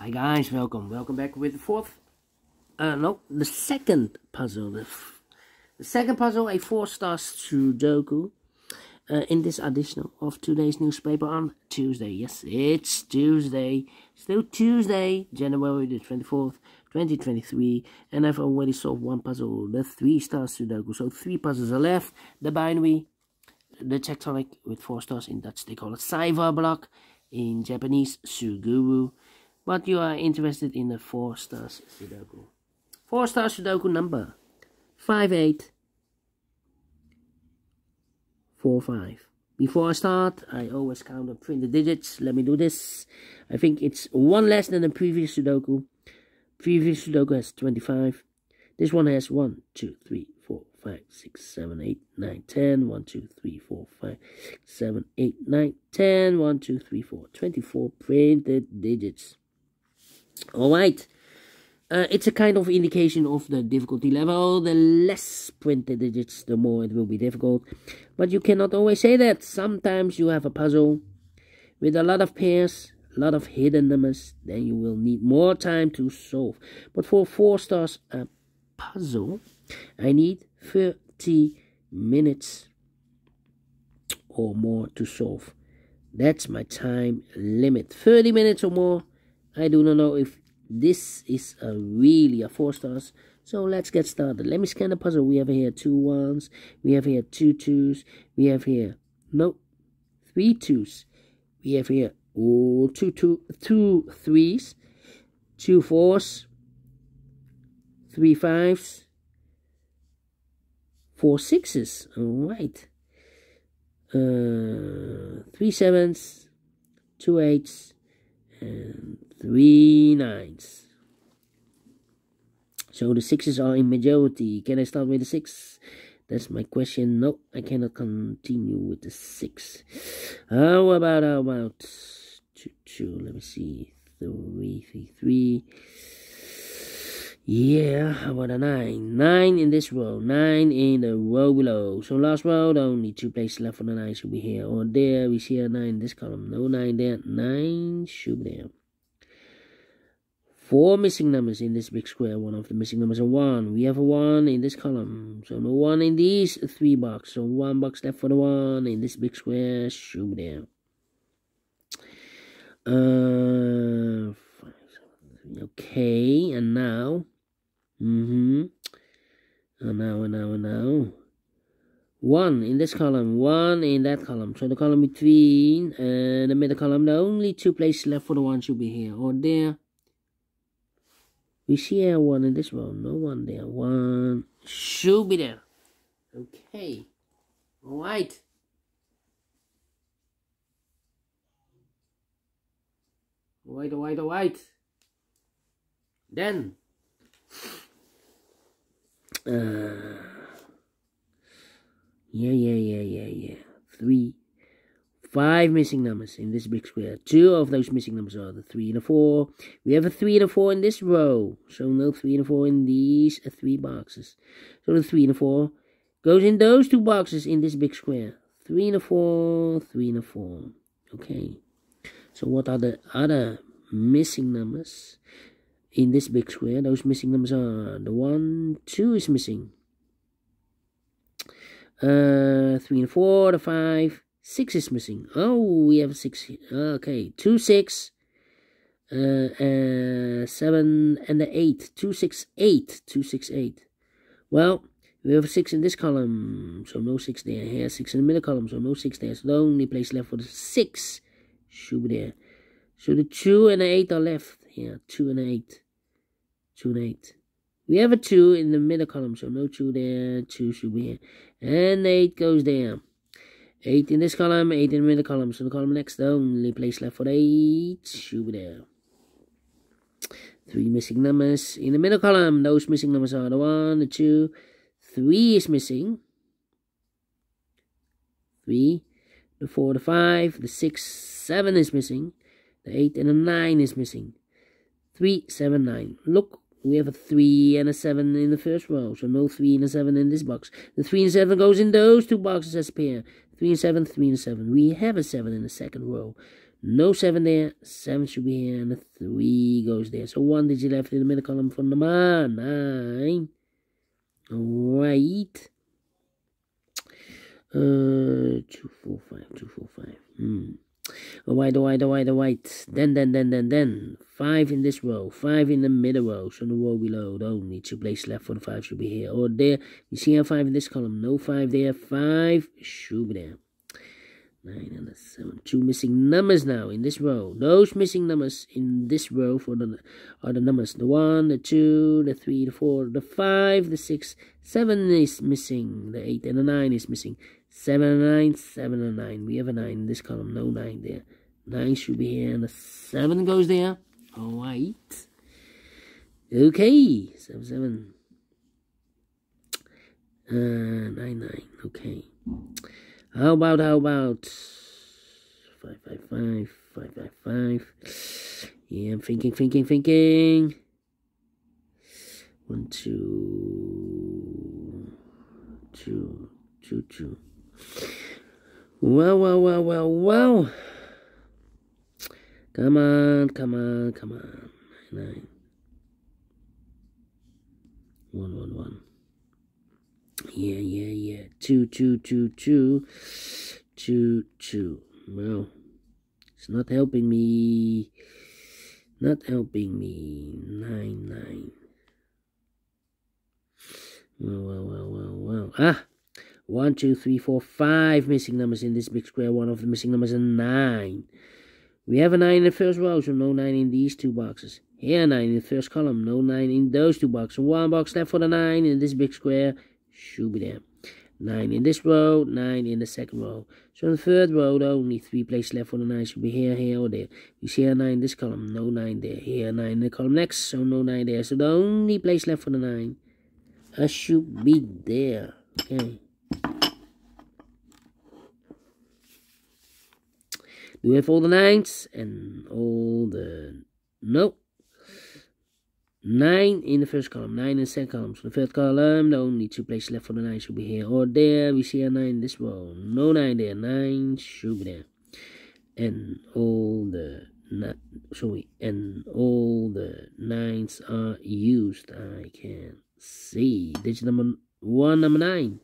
Hi guys, welcome. Welcome back with the fourth, uh, no, the second puzzle. The, the second puzzle, a four-star Sudoku. Uh, in this edition of today's newspaper on Tuesday. Yes, it's Tuesday. Still Tuesday, January the 24th, 2023. And I've already solved one puzzle, the three-star Sudoku. So three puzzles are left. The binary, the tectonic with four stars. In Dutch, they call it Saiva block. In Japanese, Suguru but you are interested in the 4 stars Sudoku. 4 star Sudoku number 5845. Before I start, I always count up the digits. Let me do this. I think it's one less than the previous Sudoku. Previous Sudoku has 25. This one has 1, 2, 3, 4, 5, 6, 7, 8, 9, 10. 1, 2, 3, 4, 5, 6, 7, 8, 9, 10. 1, 2, 3, 4. 24 printed digits. Alright. Uh, it's a kind of indication of the difficulty level. The less printed digits, the more it will be difficult. But you cannot always say that. Sometimes you have a puzzle with a lot of pairs, a lot of hidden numbers. Then you will need more time to solve. But for 4 stars a puzzle, I need 30 minutes or more to solve. That's my time limit. 30 minutes or more I do not know if this is a really a four stars. So let's get started. Let me scan the puzzle. We have here two ones. We have here two twos. We have here no three twos. We have here oh two two two threes, two fours, three fives, four sixes. All right. Uh, three sevens, two eights, and three nines. So the sixes are in majority. Can I start with the six? That's my question. No, I cannot continue with the six. How about, how about, two, two, let me see, three, three, three. Yeah, how about a nine? Nine in this row, nine in the row below. So last row, only two places left for the nine should be here or there. We see a nine in this column. No nine there. Nine should be there four missing numbers in this big square. One of the missing numbers is 1. We have a 1 in this column. So no 1 in these three boxes. So 1 box left for the 1 in this big square. should be there. Uh, okay, and now, mm-hmm, and now, and now, and now, one in this column, one in that column. So the column between uh, the middle column, the only two places left for the one should be here or there we see a one in this row. No one there. One should be there. Okay. Alright. Alright, alright, alright. Then. Uh, yeah, yeah, yeah, yeah, yeah. Three five missing numbers in this big square. Two of those missing numbers are the 3 and the 4. We have a 3 and a 4 in this row. So no 3 and a 4 in these three boxes. So the 3 and a 4 goes in those two boxes in this big square. 3 and a 4, 3 and a 4. Okay. So what are the other missing numbers in this big square? Those missing numbers are the 1, 2 is missing. Uh, 3 and 4, the 5, Six is missing. Oh, we have six. Okay, two six, uh, uh, seven, and the eight. Two six eight. Two six eight. Well, we have six in this column, so no six there. Here, six in the middle column, so no six there. So the only place left for the six should be there. So the two and the eight are left. Here, two and eight. Two and eight. We have a two in the middle column, so no two there. Two should be here. And eight goes there. 8 in this column, 8 in the middle column. So the column next, the only place left for 8 should be there. Three missing numbers in the middle column. Those missing numbers are the 1, the 2, 3 is missing. 3, the 4, the 5, the 6, 7 is missing. The 8 and the 9 is missing. 3, 7, 9. Look, we have a 3 and a 7 in the first row. So no 3 and a 7 in this box. The 3 and 7 goes in those two boxes as a pair. 3 and 7, 3 and 7. We have a 7 in the second row. No 7 there. 7 should be here, and a 3 goes there. So 1 digit left in the middle column for number 9. Alright. Uh, 2, 4, 5, 2, 4, 5. Hmm. White, white, white, white. Then, then, then, then, then. Five in this row. Five in the middle row. So the row below. Only oh, two places left for the five should be here or there. You see a five in this column. No five there. Five should be there. Nine and seven. Two missing numbers now in this row. Those missing numbers in this row for the are the numbers. The one, the two, the three, the four, the five, the six, seven is missing. The eight and the nine is missing. Seven and nine, seven and nine. We have a nine in this column. No nine there. Nine should be here, and a seven goes there. All right. Okay, seven, seven. Uh, nine, nine. Okay. How about, how about five, five, five, five, five, five. Yeah, I'm thinking, thinking, thinking. One, two, two, two, two. Well, well, well, well, well. Come on, come on, come on. Nine, nine. One, one, one. Yeah, yeah, yeah. Two, two, two, two. Two, two. Well, it's not helping me. Not helping me. Nine, nine. Well, well, well, well, well. Ah! One, two, three, four, five missing numbers in this big square. One of the missing numbers is nine. We have a nine in the first row, so no nine in these two boxes. Here, nine in the first column, no nine in those two boxes. One box left for the nine in this big square. Should be there. Nine in this row, nine in the second row. So in the third row, only three places left for the nine should be here, here, or there. You see a nine in this column, no nine there. Here, nine in the column next, so no nine there. So the only place left for the nine uh, should be there. Okay. We have all the nines and all the no nine in the first column, nine in the second column. So the third column, the only two places left for the nine should be here or there. We see a nine in this row, no nine there, nine should be there, and all the sorry, and all the nines are used. I can see digit number one, number nine.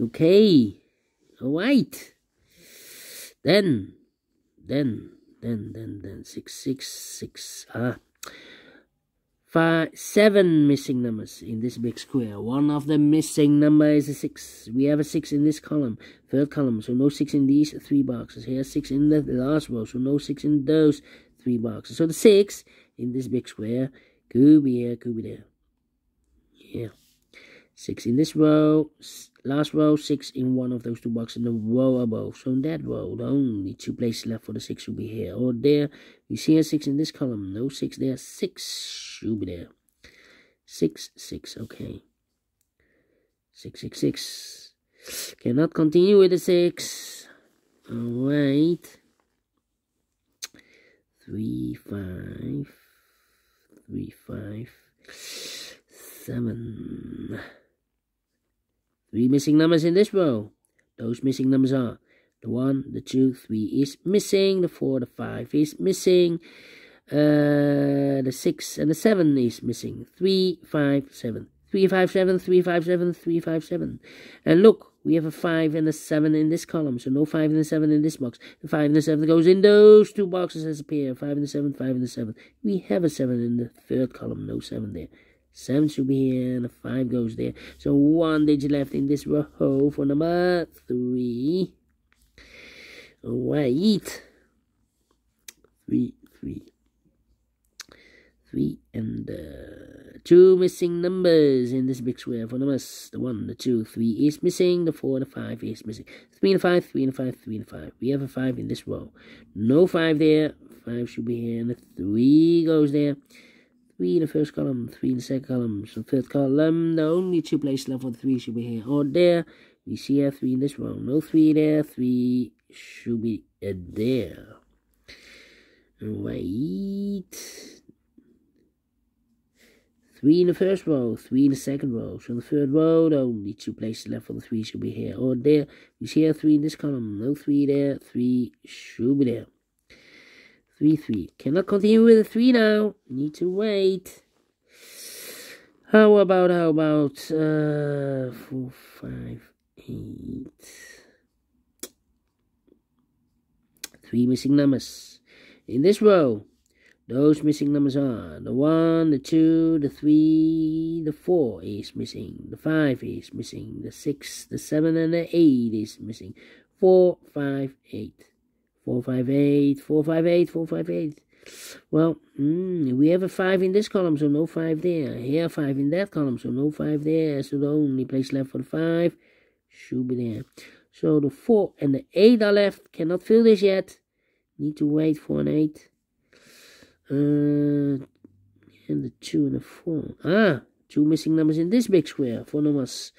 Okay, all right. Then, then, then, then, then, six, six, six, ah, five, seven missing numbers in this big square. One of the missing number is a six. We have a six in this column, third column, so no six in these three boxes. Here, six in the last row, so no six in those three boxes. So the six in this big square could be here, could be there. Yeah. Six in this row, last row, six in one of those two boxes in the row above. So in that row, the only two places left for the six will be here or there. You see a six in this column, no six there, six should be there. Six, six, okay. Six, six, six. Cannot continue with the six. Alright. Three, five, three, five, seven. Three missing numbers in this row. Those missing numbers are the 1, the 2, 3 is missing, the 4, the 5 is missing, uh, the 6 and the 7 is missing. 3, 5, 7. 3, 5, 7, 3, 5, 7, 3, 5, 7. And look, we have a 5 and a 7 in this column, so no 5 and a 7 in this box. The 5 and the 7 goes in those two boxes as a pair. 5 and the 7, 5 and the 7. We have a 7 in the third column, no 7 there. 7 should be here, and 5 goes there. So one digit left in this row for number 3. Wait. 3, 3. 3 and uh, 2 missing numbers in this big square for numbers. The 1, the 2, 3 is missing. The 4, the 5 is missing. 3 and 5, 3 and 5, 3 and 5. We have a 5 in this row. No 5 there. 5 should be here, and the 3 goes there. 3 in the first column, 3 in the second column. So third column, the only two places left for the 3 should be here or there. We see a 3 in this row. No 3 there, 3 should be there. Wait. 3 in the first row, three in the second row. So the third row, only two places left for the three should be here or there. You see here three in this column, no three there, three should be there. Three, three. Cannot continue with the three now. Need to wait. How about, how about, uh, four, five, eight. Three missing numbers. In this row, those missing numbers are the 1, the 2, the 3, the 4 is missing, the 5 is missing, the 6, the 7, and the 8 is missing. 4, 5, 8. 4, 5, 8, 4, 5, 8, 4, 5, 8. Well, mm, we have a 5 in this column, so no 5 there. Here, 5 in that column, so no 5 there. So the only place left for the 5 should be there. So the 4 and the 8 are left. Cannot fill this yet. Need to wait for an 8. Uh, and the 2 and the 4. Ah, two missing numbers in this big square. Four numbers.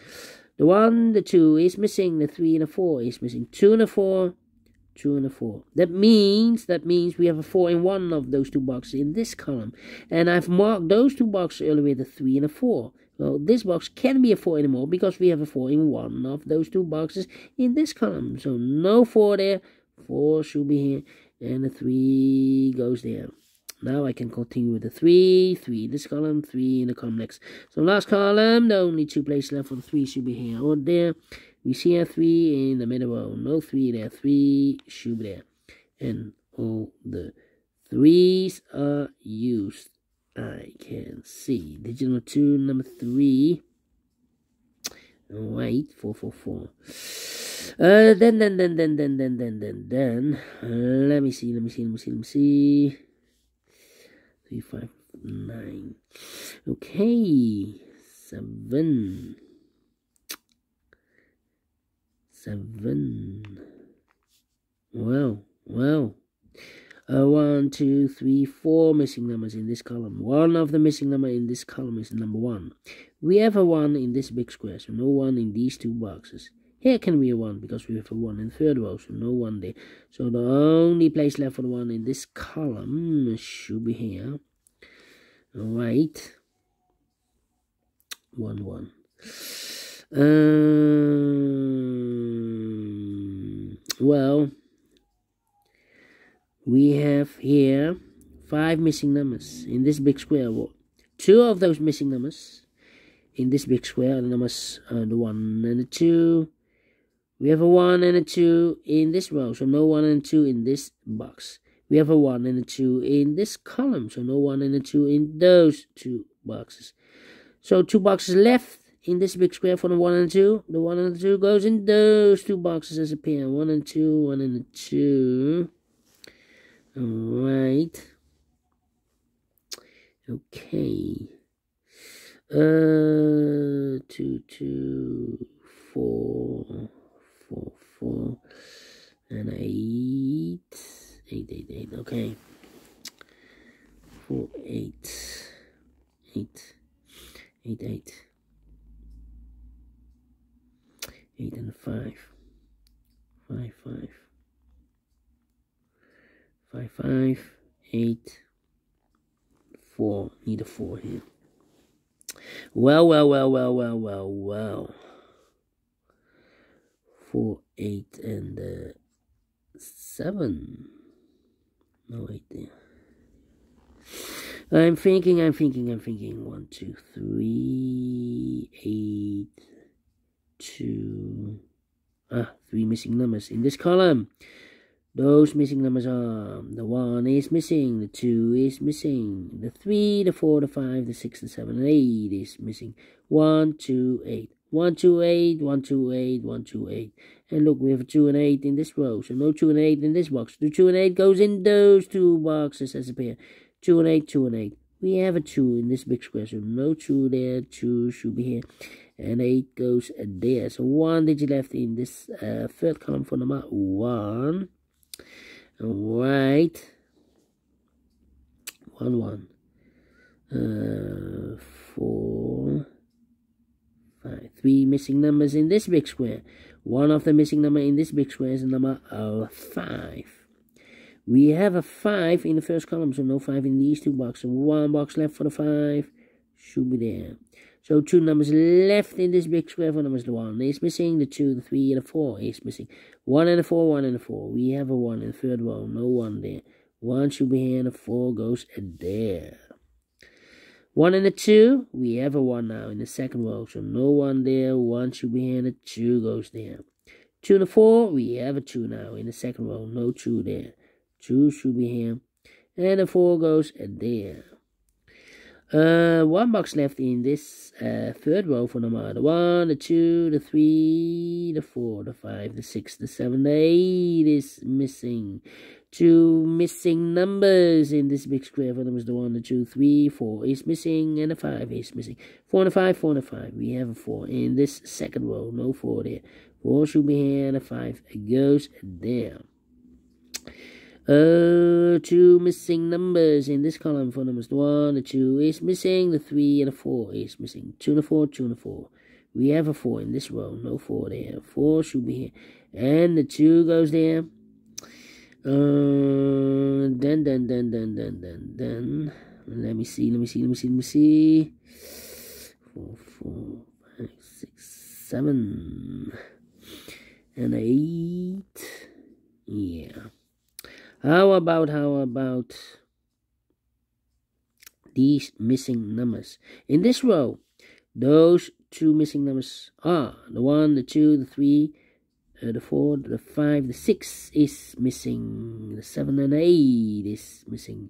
The 1, the 2 is missing. The 3 and the 4 is missing. 2 and the 4. 2 and a 4. That means, that means we have a 4 in one of those two boxes in this column. And I've marked those two boxes earlier with a 3 and a 4. Well, this box can't be a 4 anymore because we have a 4 in one of those two boxes in this column. So no 4 there. 4 should be here. And the 3 goes there. Now I can continue with the 3, 3 in this column, 3 in the column next. So last column, the only two places left for the 3 should be here or there. We see a 3 in the middle row. No 3 there. 3 should be there. And all the 3's are used. I can see. Digit number 2, number 3. Wait, 444. Uh, then, then, then, then, then, then, then, then, then. Uh, let me see, let me see, let me see, let me see. Three, five, nine. Okay. Seven. Seven. Well, well. Uh, one, two, three, four missing numbers in this column. One of the missing number in this column is number one. We have a one in this big square, so no one in these two boxes. Here can be a 1 because we have a 1 in third row, so no 1 there. So the only place left for the 1 in this column should be here. Alright. 1, 1. Um, well, we have here 5 missing numbers in this big square. Two of those missing numbers in this big square, the numbers are the 1 and the 2 we have a 1 and a 2 in this row, so no 1 and 2 in this box. We have a 1 and a 2 in this column, so no 1 and a 2 in those two boxes. So two boxes left in this big square for the 1 and 2. The 1 and the 2 goes in those two boxes as a pair. 1 and 2, 1 and a 2. Alright. Okay. Uh, 2, 2, 4 four, four, and eight, eight, eight, eight. Okay, four, eight, eight, eight, eight, eight, and five, five, five, five, five, eight, four. Need a four here. Well, well, well, well, well, well, well four, eight, and uh, seven. No, wait there. I'm thinking, I'm thinking, I'm thinking. One, two, three, eight, two. Ah, three missing numbers in this column. Those missing numbers are the one is missing, the two is missing, the three, the four, the five, the six, the seven, and eight is missing. One, two, eight. 128, 128, 128. And look, we have a 2 and 8 in this row. So no 2 and 8 in this box. The 2 and 8 goes in those two boxes as a pair. 2 and 8, 2 and 8. We have a 2 in this big square. So no 2 there. 2 should be here. And 8 goes there. So 1 digit left in this uh, third column for number 1. Right. 1, 1. Uh, 4 Three missing numbers in this big square. One of the missing number in this big square is the number of 5. We have a 5 in the first column, so no 5 in these two boxes. One box left for the 5 should be there. So two numbers left in this big square for numbers. The one is missing, the two, the three, and the four is missing. One and a four, one and a four. We have a one in the third row, no one there. One should be here, and a four goes there. One and a two, we have a one now in the second row, so no one there. One should be here, and a two goes there. Two and a four, we have a two now in the second row, no two there. Two should be here, and a four goes there. Uh, one box left in this uh, third row for number the one, the two, the three, the four, the five, the six, the seven, the eight is missing. Two missing numbers in this big square for numbers the one, the two, three, four is missing, and a five is missing. Four and a five, four and a five. We have a four in this second row, no four there. Four should be here, and a five goes there. Uh, two missing numbers in this column for numbers. The one, the two is missing. The three and the four is missing. Two and a four, two and a four. We have a four in this row. No four there. Four should be here. And the two goes there. Uh, then, then, then, then, then, then, then. Let me see, let me see, let me see, let me see. Four, four, five, six, seven. And eight. Yeah. How about, how about these missing numbers? In this row, those two missing numbers are the 1, the 2, the 3, uh, the 4, the 5, the 6 is missing, the 7 and 8 is missing,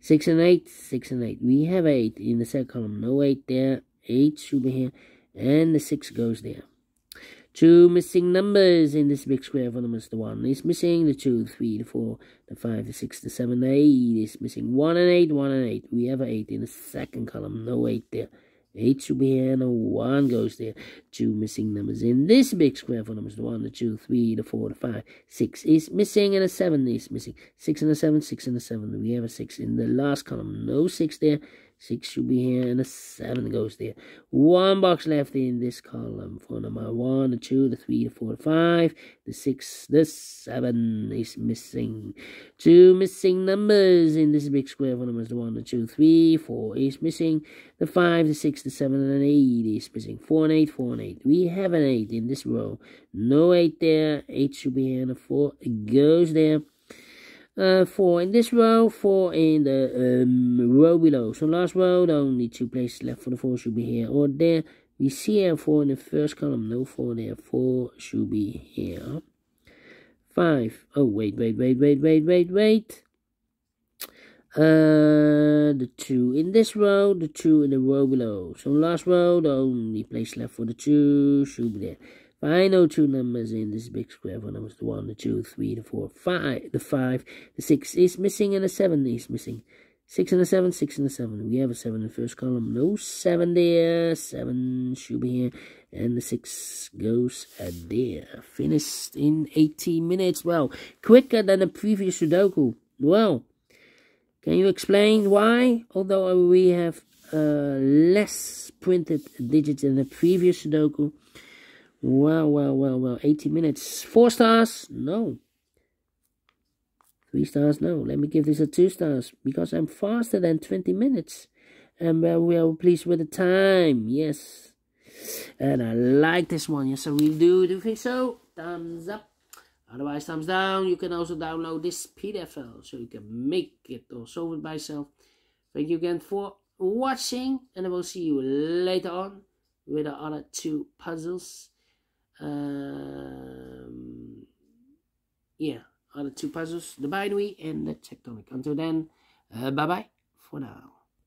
6 and 8, 6 and 8. We have 8 in the second column, no 8 there, 8 should be here, and the 6 goes there. Two missing numbers in this big square for numbers. The one is missing, the two, the three, the four, the five, the six, the seven, the eight is missing. One and eight, one and eight. We have eight in the second column, no eight there. Eight should be here, and a one goes there. Two missing numbers in this big square for numbers. The one, the two, three, the four, the five. Six is missing, and a seven is missing. Six and a seven, six and a seven. We have a six in the last column. No six there. Six should be here, and a seven goes there. One box left in this column for number one, the two, the three, the four, the five, the six, the seven is missing. Two missing numbers in this big square for numbers the one, the two, three, four is missing. The five, the six, the seven, and an eight is missing. Four and eight, four and eight. We have an eight in this row. No eight there. Eight should be here, and a four goes there uh, four in this row, four in the um, row below. So last row, the only two places left for the four should be here or there. We see here four in the first column, no four there. Four should be here. Five. Oh, wait, wait, wait, wait, wait, wait, wait. Uh, the two in this row, the two in the row below. So last row, the only place left for the two should be there. I know two numbers in this big square for numbers the one, the two, three, the four, five, the five, the six is missing, and the seven is missing. Six and a seven, six and a seven. We have a seven in the first column. No seven there. Seven should be here. And the six goes there. Finished in 18 minutes. Well, quicker than the previous Sudoku. Well, can you explain why? Although we have uh, less printed digits than the previous Sudoku, well, well, well, well. 80 minutes. Four stars? No. Three stars? No. Let me give this a two stars. Because I'm faster than 20 minutes. And well, we are pleased with the time. Yes. And I like this one. Yes, I really do. Do you think so? Thumbs up. Otherwise, thumbs down. You can also download this PDF file. So you can make it or solve it by yourself. Thank you again for watching. And I will see you later on with the other two puzzles um, yeah, are the two puzzles, the binary and the tectonic. Until then, uh, bye bye for now.